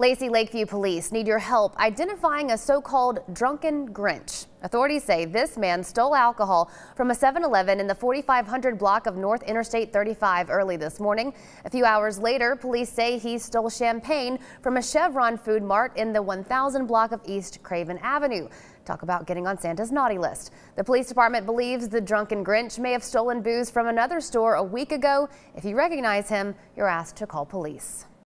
Lacy Lakeview police need your help identifying a so-called drunken Grinch. Authorities say this man stole alcohol from a 7-Eleven in the 4500 block of North Interstate 35 early this morning. A few hours later, police say he stole champagne from a Chevron Food Mart in the 1000 block of East Craven Avenue. Talk about getting on Santa's naughty list. The police department believes the drunken Grinch may have stolen booze from another store a week ago. If you recognize him, you're asked to call police.